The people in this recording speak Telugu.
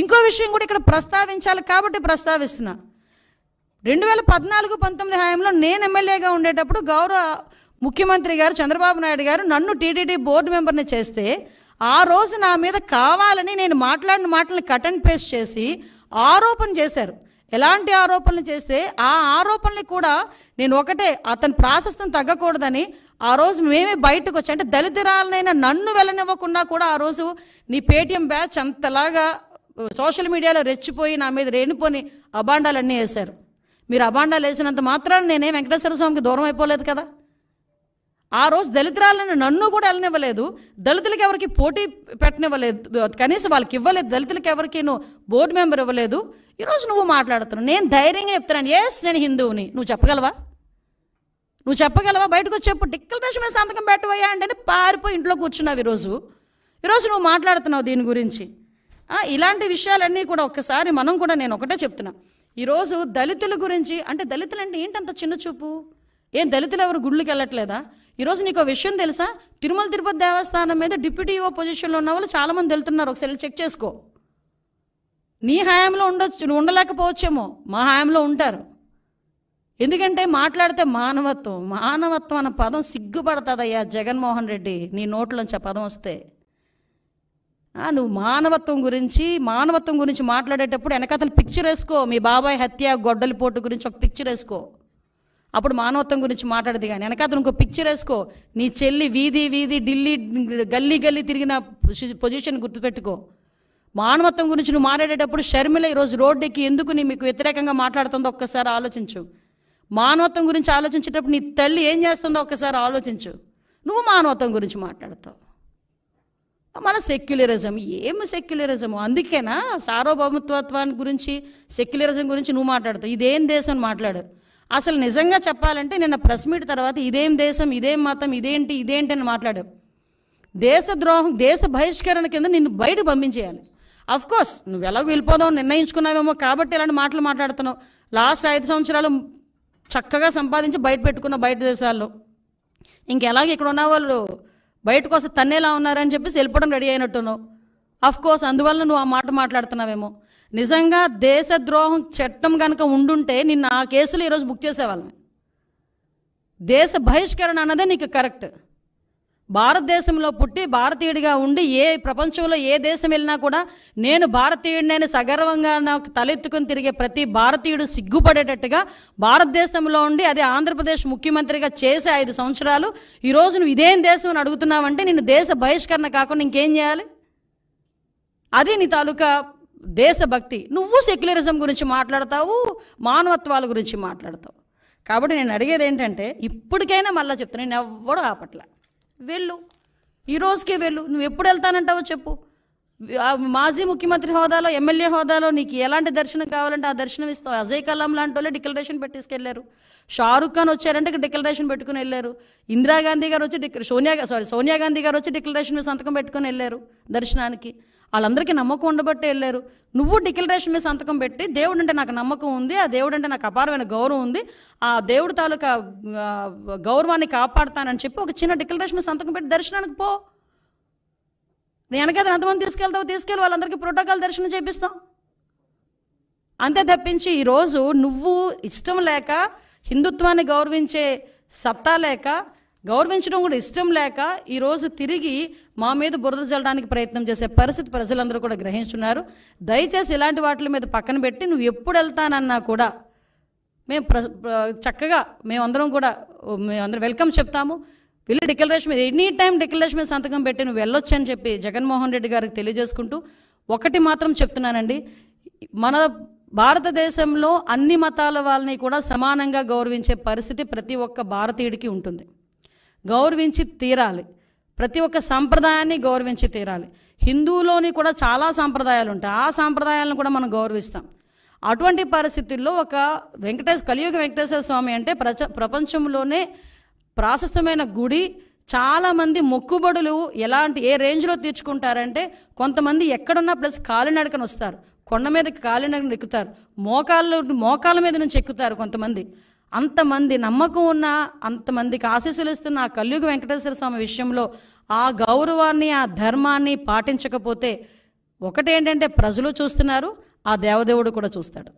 ఇంకో విషయం కూడా ఇక్కడ ప్రస్తావించాలి కాబట్టి ప్రస్తావిస్తున్నా. రెండు వేల పద్నాలుగు పంతొమ్మిది హయాంలో నేను ఎమ్మెల్యేగా ఉండేటప్పుడు గౌరవ ముఖ్యమంత్రి గారు చంద్రబాబు నాయుడు గారు నన్ను టీటీడీ బోర్డు మెంబర్ని చేస్తే ఆ రోజు నా మీద కావాలని నేను మాట్లాడిన మాటలను కట్ అండ్ పేస్ట్ చేసి ఆరోపణ చేశారు. ఎలాంటి ఆరోపణలు చేస్తే ఆ ఆరోపణలు కూడా నేను ఒకటే అతని ప్రాశస్తం తగ్గకూడదని ఆ రోజు మేమే బయటకు వచ్చి అంటే దళితురాలనైనా నన్ను వెళ్ళనివ్వకుండా కూడా ఆ రోజు నీ పేటీఎం బ్యాచ్ అంతలాగా సోషల్ మీడియాలో రెచ్చిపోయి నా మీద రేణిపోని అబాండాలన్నీ వేశారు. మీరు అబాండాలు వేసినంత మాత్రాన నేనే వెంకటేశ్వర స్వామికి దూరం అయిపోలేదు కదా? ఆ రోజు దళితురాలను నన్ను కూడా వెళ్ళనివ్వలేదు. దళితులకి ఎవరికి పోటీ పెట్టనివ్వలేదు. కనీసం వాళ్ళకి ఇవ్వలేదు. దళితులకి ఎవరికి నువ్వు బోర్డు మెంబర్ ఇవ్వలేదు. ఈరోజు నువ్వు మాట్లాడుతున్నావు. నేను ధైర్యంగా చెప్తున్నాను. ఎస్ నేను హిందువుని. నువ్వు చెప్పగలవా? నువ్వు చెప్పగలవా? బయటకు వచ్చేప్పుడు డిక్లరేషన్ మీద సంతకం పెట్టవయ్యా అంటే పారిపోయి ఇంట్లో కూర్చున్నావు ఈరోజు. ఈరోజు నువ్వు మాట్లాడుతున్నావు దీని గురించి. ఇలాంటి విషయాలన్నీ కూడా ఒక్కసారి మనం కూడా నేను ఒకటే చెప్తున్నా. ఈరోజు దళితుల గురించి అంటే దళితులు అంటే ఏంటంత చిన్న చూపు? ఏం దళితులు ఎవరు గుళ్ళకి వెళ్ళట్లేదా? ఈరోజు నీకు ఒక విషయం తెలుసా? తిరుమల తిరుపతి దేవస్థానం మీద డిప్యూటీ ఓ పొజిషన్లో ఉన్న వాళ్ళు చాలామంది వెళ్తున్నారు. ఒకసారి చెక్ చేసుకో. నీ హయాంలో ఉండొచ్చు నువ్వు ఉండలేకపోవచ్చేమో. మా హయాంలో ఉంటారు. ఎందుకంటే మాట్లాడితే మానవత్వం మానవత్వం అన్న పదం సిగ్గుపడుతుందయ్యా జగన్మోహన్ రెడ్డి. నీ నోట్లోంచి ఆ పదం వస్తే. నువ్వు మానవత్వం గురించి మానవత్వం గురించి మాట్లాడేటప్పుడు వెనకతలు పిక్చర్ వేసుకో. మీ బాబాయ్ హత్య గొడ్డలిపోటు గురించి ఒక పిక్చర్ వేసుకో. అప్పుడు మానవత్వం గురించి మాట్లాడదు కానీ వెనకతను ఇంకో పిక్చర్ వేసుకో. నీ చెల్లి వీధి వీధి ఢిల్లీ గల్లీ గల్లీ తిరిగిన పొజిషన్ గుర్తుపెట్టుకో. మానవత్వం గురించి నువ్వు మాట్లాడేటప్పుడు షర్మిల ఈరోజు రోడ్డెక్కి ఎందుకు నీ మీకు వ్యతిరేకంగా మాట్లాడుతుందో ఒక్కసారి ఆలోచించు. మానవత్వం గురించి ఆలోచించేటప్పుడు నీ తల్లి ఏం చేస్తుందో ఒక్కసారి ఆలోచించు. నువ్వు మానవత్వం గురించి మాట్లాడతావు. మన సెక్యులరిజం ఏమి సెక్యులరిజం? అందుకేనా సార్వభౌమత్వాన్ని గురించి సెక్యులరిజం గురించి నువ్వు మాట్లాడుతావు. ఇదేం దేశం మాట్లాడు. అసలు నిజంగా చెప్పాలంటే నిన్న ప్రెస్ మీట్ తర్వాత ఇదేం దేశం ఇదేం మతం ఇదేంటి ఇదేంటి అని మాట్లాడు. దేశద్రోహం దేశ బహిష్కరణ కింద నిన్ను బయట పంపించేయాలి. అఫ్ కోర్స్ నువ్వు ఎలాగో వెళ్ళిపోదాం నిర్ణయించుకున్నావేమో కాబట్టి ఇలాంటి మాటలు మాట్లాడుతున్నావు. లాస్ట్ ఐదు సంవత్సరాలు చక్కగా సంపాదించి బయట పెట్టుకున్న బయట దేశాల్లో. ఇంకెలాగ ఇక్కడ ఉన్న వాళ్ళు బయటకు వస్తే తన్నేలా ఉన్నారని చెప్పేసి వెళ్ళిపోవడం రెడీ అయినట్టున్నావు అఫ్ కోర్స్ అందువల్ల నువ్వు ఆ మాట మాట్లాడుతున్నావేమో. నిజంగా దేశద్రోహం చట్టం కనుక ఉండుంటే నిన్న ఆ కేసులు ఈరోజు బుక్ చేసేవాళ్ళని దేశ బహిష్కరణ అన్నదే నీకు కరెక్ట్ భారతదేశంలో పుట్టి భారతీయుడిగా ఉండి ఏ ప్రపంచంలో ఏ దేశం వెళ్ళినా కూడా నేను భారతీయుడినని సగర్వంగా నాకు తలెత్తుకుని తిరిగే ప్రతి భారతీయుడు సిగ్గుపడేటట్టుగా భారతదేశంలో ఉండి అదే ఆంధ్రప్రదేశ్ ముఖ్యమంత్రిగా చేసే ఐదు సంవత్సరాలు ఈరోజు నువ్వు ఇదేం దేశం అని అడుగుతున్నావంటే నేను దేశ బహిష్కరణ కాకుండా ఇంకేం చేయాలి? అది నీ తాలూకా దేశభక్తి. నువ్వు సెక్యులరిజం గురించి మాట్లాడతావు మానవత్వాల గురించి మాట్లాడతావు. కాబట్టి నేను అడిగేది ఏంటంటే ఇప్పటికైనా మళ్ళీ చెప్తాను నేను ఎవ్వడు ఆపట్ల. వెళ్ళు. ఈ రోజుకే వెళ్ళు. నువ్వు ఎప్పుడు వెళ్తానంటావో చెప్పు. మాజీ ముఖ్యమంత్రి హోదాలో ఎమ్మెల్యే హోదాలో నీకు ఎలాంటి దర్శనం కావాలంటే ఆ దర్శనం ఇస్తావు. అజయ్ కలాం లాంటి వాళ్ళే డిక్లరేషన్ పెట్టేసుకెళ్ళారు షారుఖ్ ఖాన్ వచ్చారంటే డిక్లరేషన్ పెట్టుకుని వెళ్ళారు. ఇందిరాగాంధీ గారు వచ్చి డిక్ సోనియా సారీ సోనియా గాంధీ గారు వచ్చి డిక్లరేషన్ సంతకం పెట్టుకుని వెళ్ళారు దర్శనానికి. వాళ్ళందరికీ నమ్మకం ఉండబట్టే వెళ్ళారు. నువ్వు డిక్లరేషన్ మీద సంతకం పెట్టి దేవుడు అంటే నాకు నమ్మకం ఉంది ఆ దేవుడు అంటే నాకు అపారమైన గౌరవం ఉంది ఆ దేవుడు తాలూకా గౌరవాన్ని కాపాడుతానని చెప్పి ఒక చిన్న డిక్లరేషన్ మీద సంతకం పెట్టి దర్శనానికి పో. నేను ఎంతమంది తీసుకెళ్తావు తీసుకెళ్ళి వాళ్ళందరికీ ప్రోటోకాల్ దర్శనం చేపిస్తాం. అంతే తప్పించి ఈరోజు నువ్వు ఇష్టం లేక హిందుత్వాన్ని గౌరవించే సత్తా లేక గౌరవించడం కూడా ఇష్టం లేక ఈరోజు తిరిగి మా మీద బురద చల్లడానికి ప్రయత్నం చేసే పరిస్థితి ప్రజలందరూ కూడా గ్రహించున్నారు. దయచేసి ఇలాంటి వాటి మీద పక్కన పెట్టి నువ్వు ఎప్పుడు వెళ్తానన్నా కూడా మేము ప్ర చక్కగా మేమందరం కూడా మేమందరం వెల్కమ్ చెప్తాము. వెళ్ళి డిక్లరేషన్ మీద ఎనీ టైం డిక్లరేషన్ మీద సంతకం పెట్టి నువ్వు వెళ్ళొచ్చు అని చెప్పి జగన్మోహన్ రెడ్డి గారికి తెలియజేసుకుంటూ ఒకటి మాత్రం చెప్తున్నానండి. మన భారతదేశంలో అన్ని మతాల వాళ్ళని కూడా సమానంగా గౌరవించే పరిస్థితి ప్రతి ఒక్క భారతీయుడికి ఉంటుంది. గౌరవించి తీరాలి. ప్రతి ఒక్క సంప్రదాయాన్ని గౌరవించి తీరాలి. హిందువులోని కూడా చాలా సాంప్రదాయాలు ఉంటాయి. ఆ సాంప్రదాయాలను కూడా మనం గౌరవిస్తాం. అటువంటి పరిస్థితుల్లో ఒక వెంకటేశ్ కలియుగ వెంకటేశ్వర స్వామి అంటే ప్రచ ప్రపంచంలోనే ప్రాశస్తమైన గుడి. చాలామంది మొక్కుబడులు ఎలాంటి ఏ రేంజ్లో తీర్చుకుంటారంటే కొంతమంది ఎక్కడున్నా ప్లస్ కాలినడకన వస్తారు. కొండ మీదకి కాలినడకన ఎక్కుతారు. మోకాళ్ళు మోకాళ్ళ మీద నుంచి ఎక్కుతారు కొంతమంది. అంతమంది నమ్మకం ఉన్న అంతమందికి ఆశీస్సులు ఇస్తున్న ఆ కలియుగ వెంకటేశ్వర స్వామి విషయంలో ఆ గౌరవాన్ని ఆ ధర్మాన్ని పాటించకపోతే ఒకటేంటంటే ప్రజలు చూస్తున్నారు ఆ దేవదేవుడు కూడా చూస్తాడు.